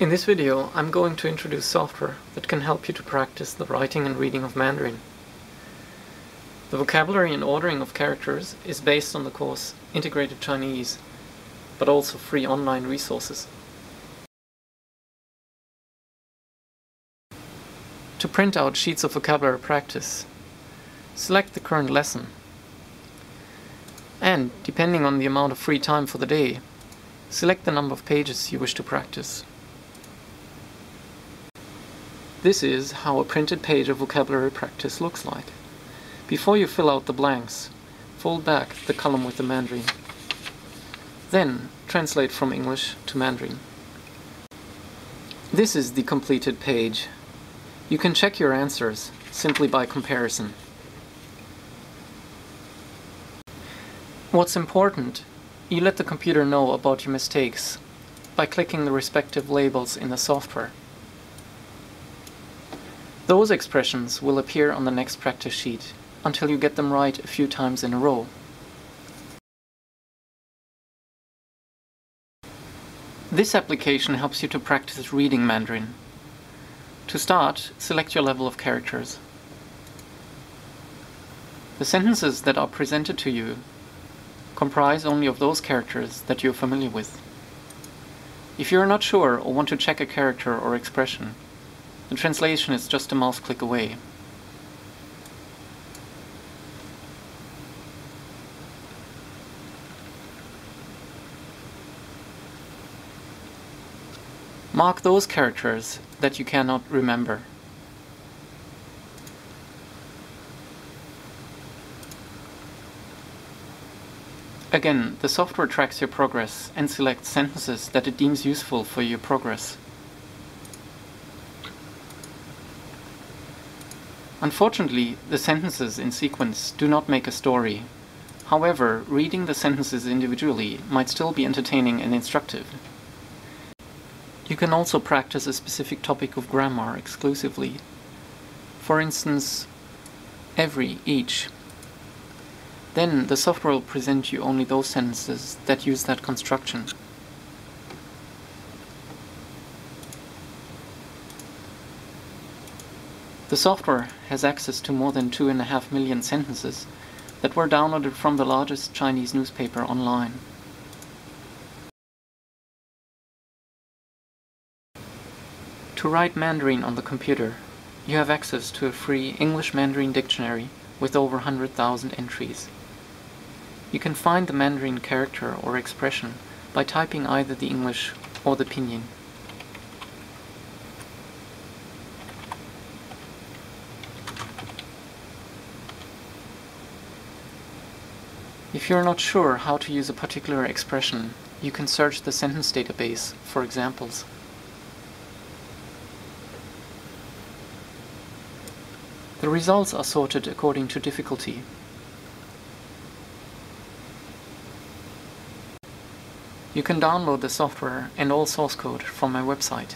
In this video, I'm going to introduce software that can help you to practice the writing and reading of Mandarin. The vocabulary and ordering of characters is based on the course Integrated Chinese, but also free online resources. To print out sheets of vocabulary practice, select the current lesson. And, depending on the amount of free time for the day, select the number of pages you wish to practice. This is how a printed page of vocabulary practice looks like. Before you fill out the blanks, fold back the column with the Mandarin. Then translate from English to Mandarin. This is the completed page. You can check your answers simply by comparison. What's important, you let the computer know about your mistakes by clicking the respective labels in the software. Those expressions will appear on the next practice sheet until you get them right a few times in a row. This application helps you to practice reading Mandarin. To start, select your level of characters. The sentences that are presented to you comprise only of those characters that you're familiar with. If you're not sure or want to check a character or expression, the translation is just a mouse click away. Mark those characters that you cannot remember. Again, the software tracks your progress and selects sentences that it deems useful for your progress. Unfortunately, the sentences in sequence do not make a story. However, reading the sentences individually might still be entertaining and instructive. You can also practice a specific topic of grammar exclusively. For instance, every, each. Then the software will present you only those sentences that use that construction. The software has access to more than two and a half million sentences that were downloaded from the largest Chinese newspaper online. To write Mandarin on the computer, you have access to a free English Mandarin dictionary with over 100,000 entries. You can find the Mandarin character or expression by typing either the English or the pinyin. If you're not sure how to use a particular expression, you can search the sentence database for examples. The results are sorted according to difficulty. You can download the software and all source code from my website.